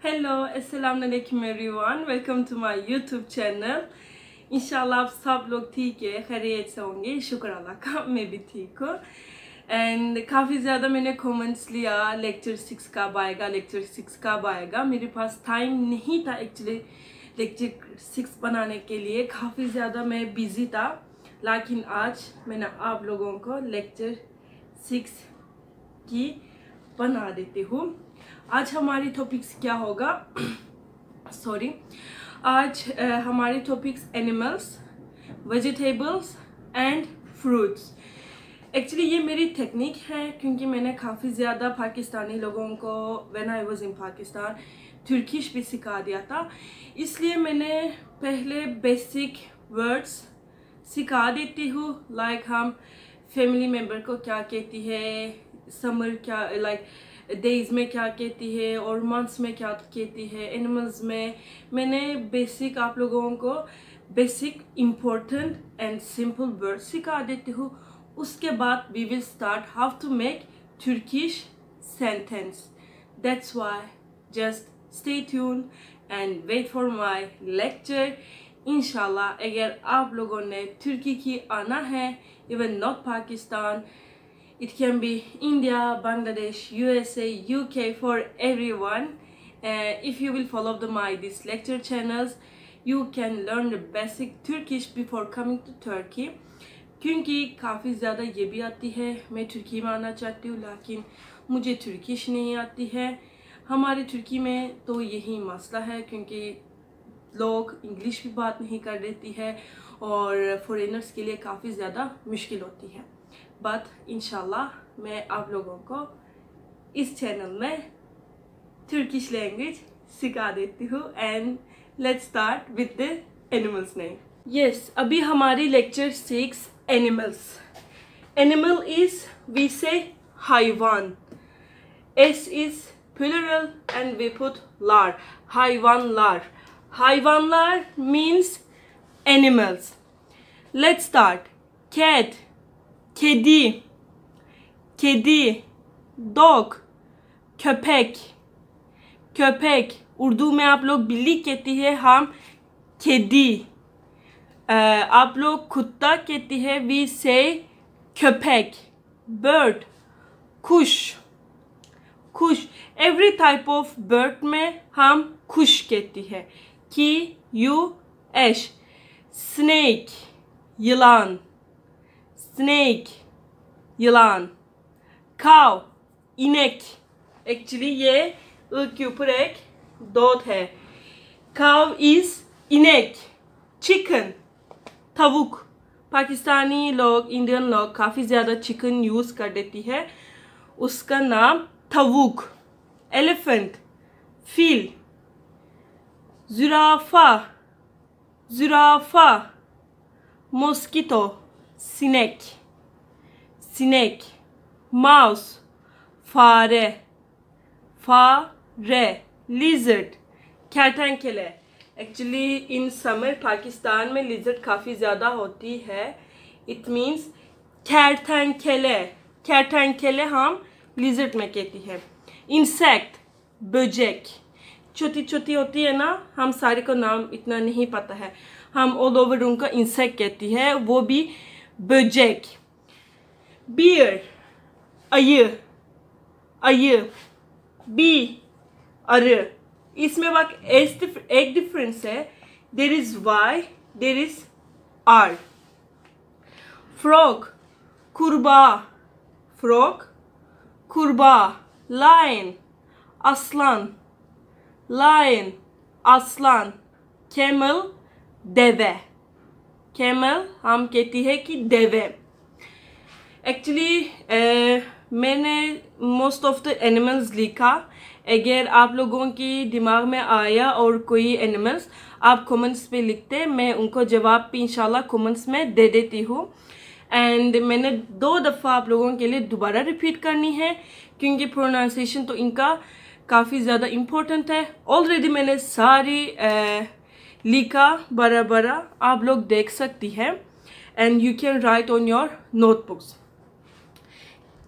Hello अस्सलाम वालेकुम everyone welcome to my YouTube channel इंशाल्लाह आप सब लोग ठीक है खैरियत से होंगे शुक्र अल्लाह का मैं भी ठीक हूँ एंड काफ़ी ज़्यादा मैंने कमेंट्स लिया लेक्चर सिक्स कब आएगा लेक्चर सिक्स कब आएगा मेरे पास टाइम नहीं था एक्चुअली लेक्चर सिक्स बनाने के लिए काफ़ी ज़्यादा मैं बिज़ी था लेकिन आज मैंने आप लोगों को लेक्चर सिक्स की बना देती हूँ आज हमारी टॉपिक्स क्या होगा? सॉरी आज uh, हमारे topics animals vegetables and fruits actually ये मेरी टेक्निक है क्योंकि मैंने काफ़ी ज़्यादा पाकिस्तानी लोगों को when I was in Pakistan Turkish भी सिखा दिया था। इसलिए मैंने पहले बेसिक वर्ड्स सिखा देती हूँ लाइक हम फैमिली मेंबर को क्या कहती है समर क्या लाइक डेज़ में क्या कहती है और मंथ्स में क्या कहती है? एनिमल्स में मैंने बेसिक आप लोगों को basic important and simple word सिखा देती हूँ। उसके बाद we will start how to make Turkish sentence that's why just stay tune and wait for my lecture इनशाला अगर आप लोगों ने तुर्की की आना है even north Pakistan it can be India, Bangladesh, USA, UK for everyone. Uh, if you will follow the my these lecture channels, you can learn the basic Turkish before coming to Turkey. क्योंकि काफ़ी ज़्यादा ये भी आती है मैं तुर्की में आना चाहती हूँ लेकिन मुझे तुर्किश नहीं आती है हमारे तुर्की में तो यही मसला है क्योंकि लोग इंग्लिश भी बात नहीं कर देती है और फॉरेनर्स के लिए काफ़ी ज़्यादा मुश्किल होती है बट इनशाला मैं आप लोगों को इस चैनल में तुर्किश लैंग्वेज सिखा देती हूँ and let's start with the animals name yes अभी हमारी lecture six animals animal is we say हाइवान S is plural and we put lar hayvanlar hayvanlar means animals let's start cat kedi kedi dog köpek köpek Urdu में आप लोग बिल्ली कहती है हम खेदी आप लोग कुत्ता कहती है वी से köpek बर्ड खुश खुश एवरी टाइप ऑफ बर्ड में हम खुश कहती है कि यू एश स्नेक यलान स्नेक यलान काव इनेक एक्चुअली ये के ऊपर एक डॉट है काव इज इनेक चिकन तवुक पाकिस्तानी लोग इंडियन लोग काफ़ी ज़्यादा चिकन यूज़ कर देती है उसका नाम tavuk, elephant, fil, zürafa, zürafa, mosquito, Sinek, sinek, mouse, fare, fare, lizard, kertenkele. Actually in summer Pakistan में लिजर्ड काफ़ी ज़्यादा होती है। It means kertenkele. Kertenkele हम लिजर्ट में कहती है। इंसेक्ट बजेक छोटी छोटी होती है ना हम सारे को नाम इतना नहीं पता है। हम ऑल ओवर रूम का इंसेक्ट कहती है। वो भी böcek. Bir, ayı, ayı. B, arı. İsme bak as dif egg difference. There is Y, there is R. Frog, kurbağa. Frog, kurbağa. Lion, aslan. Lion, aslan. Camel, deve. Camel हम कहती है कि देवे एक्चुअली मैंने मोस्ट ऑफ़ द एनिमल्स लिखा। अगर आप लोगों की दिमाग में आया और कोई एनिमल्स आप कमेंट्स पे लिखते, मैं उनको जवाब भी इंशाल्लाह कमेंट्स में दे देती हूँ। एंड मैंने दो दफ़ा आप लोगों के लिए दोबारा रिपीट करनी है, क्योंकि प्रोनाउंसिएशन तो इनका काफ़ी ज़्यादा इम्पोर्टेंट है। ऑलरेडी मैंने सारी लिखा बरा बरा आप लोग देख सकती है। And you can write on your notebooks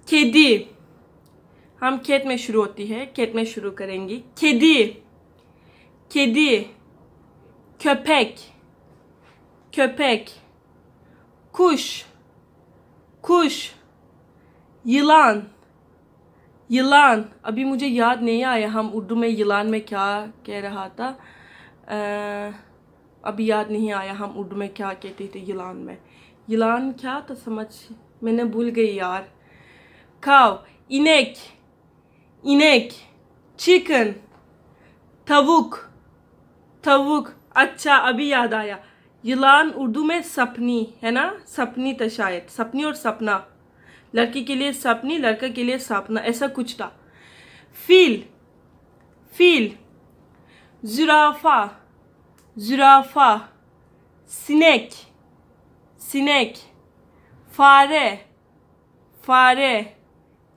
खेदी हम खेत में शुरू होती है खेत में शुरू करेंगी। खेदी kedi, köpek, köpek, kuş, kuş, yılan, yılan अभी मुझे याद नहीं आया हम उर्दू में यिलान में क्या कह रहा था। अभी याद नहीं आया हम उर्दू में क्या कहते थे यिलान में। यिलान क्या था समझ? मैंने भूल गई यार। खाओ, इनेक इनेक, चिकन तवुक तवुक अच्छा अभी याद आया। यिलान उर्दू में सपनी, है ना? सपनी था शायद। सपनी और सपना। लड़की के लिए सपनी, लड़का के लिए सपना, ऐसा कुछ था। फील फील। zürafa, zürafa, sinek, sinek, fare, fare,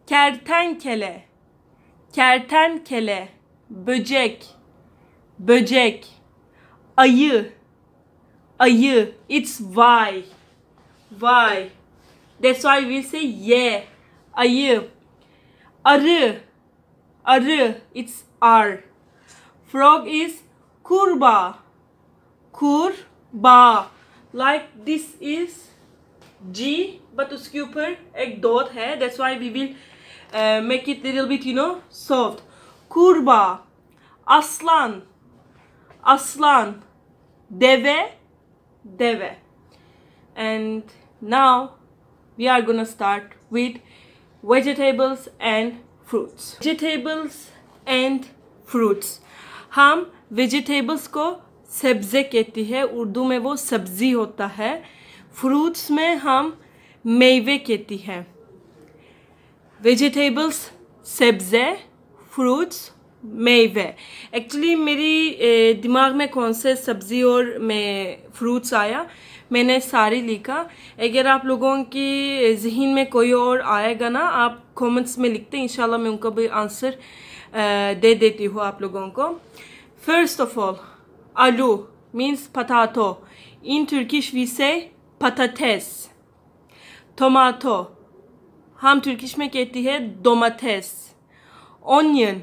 kertenkele, kertenkele, böcek, böcek, ayı, ayı, it's why, why, that's why we say ye, ayı, arı, arı, it's are. Frog is kurba, kurba. Like this is G but उसके ऊपर एक dot है that's why we will make it little bit you know soft कुर्बा aslan aslan deve deve and now we are gonna start with vegetables and fruits vegetables and fruits हम vegetables को सब्जे कहती है। उर्दू में वो सब्ज़ी होता है। फ्रूट्स में हम मेवे कहती हैं। वेजिटेबल्स सब्जे फ्रूट्स मेवे। एक्चुअली मेरी दिमाग में कौन से सब्ज़ी और मैं फ्रूट्स आया, मैंने सारी लिखा। अगर आप लोगों की जहन में कोई और आएगा ना, आप कमेंट्स में लिखते हैं। इंशाल्लाह मैं उनका भी आंसर दे देती हूँ आप लोगों को first of all Alu means potato. In Turkish we say patates. Tomato. हम तुर्किश में कहती है domates. Onion.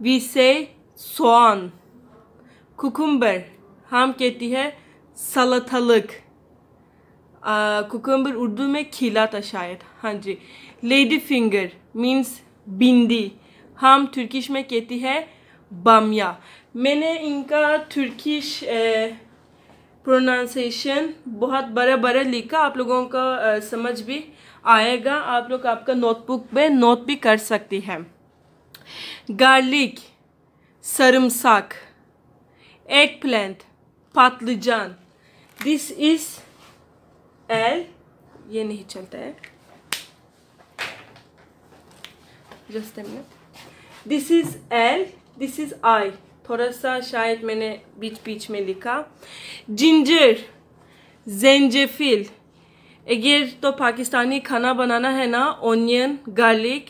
We say soğan. Cucumber. हम कहती है salatalık. कुकम्बर उर्दू में खिला था शायद हाँ जी लेडी फिंगर मीन्स बिंदी हम तुर्किश में कहती है बामिया मैंने इनका तुर्किश प्रोनाउंसिएशन बहुत बड़े बड़े लिखा, आप लोगों को समझ भी आएगा। आप लोग आपका नोटबुक में नोट भी कर सकती हैं। गार्लिक सरमसाक एग प्लांट पातलजान दिस इज़ एल ये नहीं चलता है। Just this is L this is I थोड़ा सा शायद मैंने बीच बीच में लिखा। जिंजर जेंजेफिल अगर तो पाकिस्तानी खाना बनाना है ना? ओनियन गार्लिक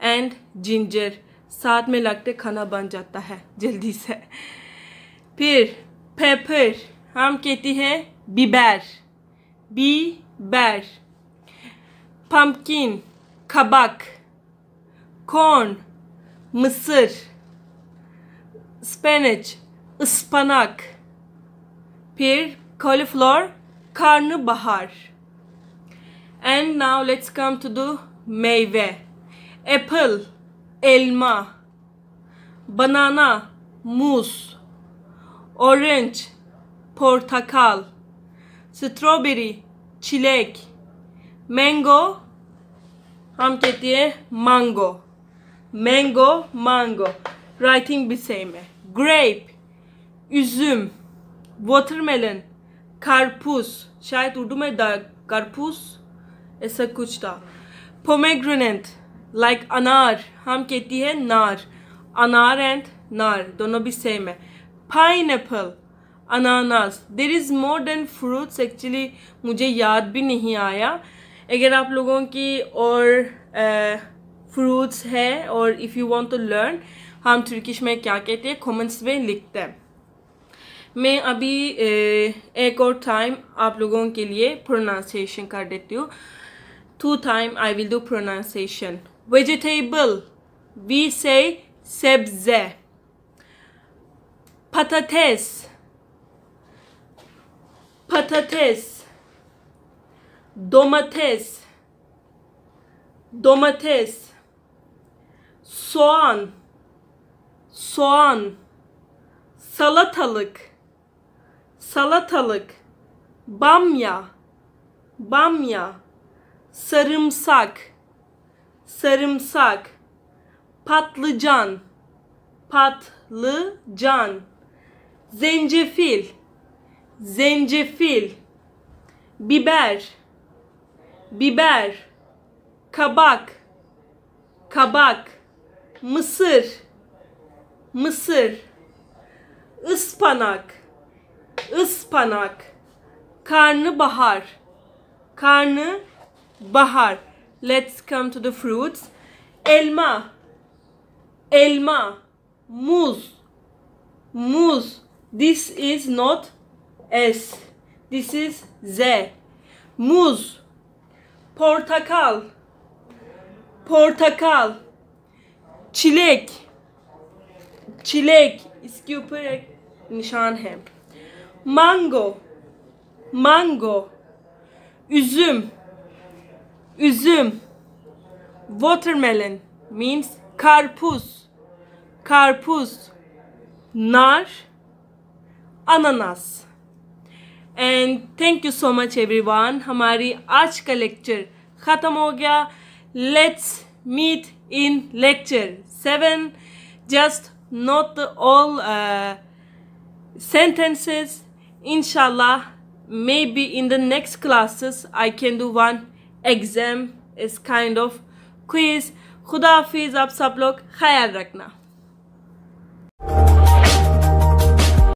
एंड जिंजर साथ में लगते खाना बन जाता है, जल्दी से। फिर पेपर हम कहती हैं बिबैर। बी बैर pumpkin खबक corn mısır, spinach, ıspanak, pir, cauliflower, karnabahar. And now let's come to the meyve. Apple, elma, banana, muz, orange, portakal, strawberry, çilek, mango, hamketiye mango. Mango, mango. Writing भी same ग्रेप üzüm. Watermelon कारपूस शायद उर्दू में कारपूस ऐसा कुछ था pomegranate like अनार हम कहती है नार अनार एंड नार दोनों भी सेम है पाइन एप्पल अनानास there is more than fruits actually मुझे याद भी नहीं आया अगर आप लोगों की और फ्रूट्स है और if you want to learn हम तुर्किश में क्या कहते हैं कमेंट्स में लिखते हैं। मैं अभी एक और टाइम आप लोगों के लिए प्रोनाउंसिएशन कर देती हूँ। Two time I will do pronunciation vegetable we say subject patates patates. Domates domates. Soğan. Soğan. Salatalık. Salatalık. Bamya. Bamya. Sarımsak. Sarımsak. Patlıcan. Patlıcan. Zencefil. Zencefil. Biber. Biber. Kabak. Kabak mısır. Mısır. Ispanak ıspanak karnabahar karnı bahar. Let's come to the fruits. Elma. Elma. Muz. Muz. This is not s. This is z. Muz. Portakal. Portakal çilek çilek इसके ऊपर एक निशान है mango mango üzüm üzüm watermelon means karpuz karpuz nar ananas and thank you so much everyone हमारी आज का lecture ख़त्म हो गया let's meet in lecture. 7 just not all uh, sentences. Inshallah maybe in the next classes i can do one exam. As kind of quiz. Khuda hafiz aap sab log khayal rakhna.